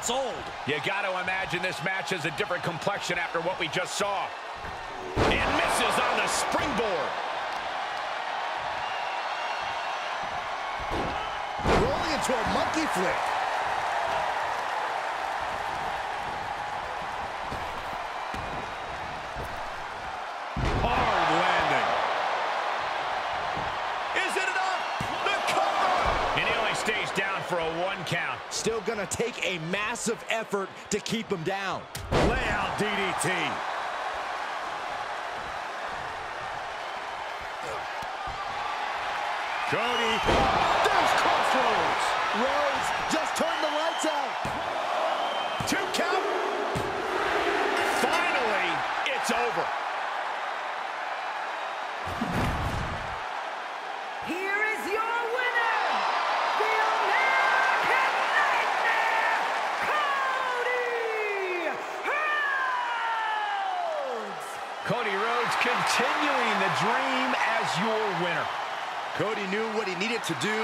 gets old. You got to imagine this match has a different complexion after what we just saw. And misses on the springboard. Rolling into a monkey flip. Cover! And he only stays down for a one count. Still gonna take a massive effort to keep him down. Lay out DDT. Cody. Cody Rhodes continuing the dream as your winner. Cody knew what he needed to do